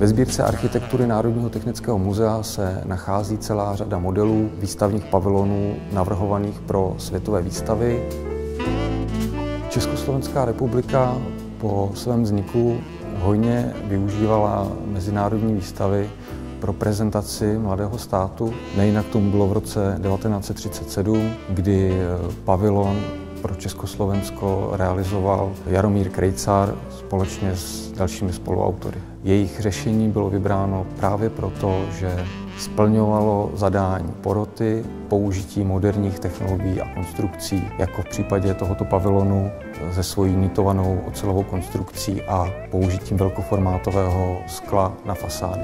Ve sbírce architektury Národního technického muzea se nachází celá řada modelů výstavních pavilonů navrhovaných pro světové výstavy. Československá republika po svém vzniku hojně využívala mezinárodní výstavy pro prezentaci mladého státu. Nejinak tomu bylo v roce 1937, kdy pavilon pro Československo realizoval Jaromír Krejcar společně s dalšími spoluautory. Jejich řešení bylo vybráno právě proto, že splňovalo zadání poroty, použití moderních technologií a konstrukcí, jako v případě tohoto pavilonu se svojí nitovanou ocelovou konstrukcí a použitím velkoformátového skla na fasády.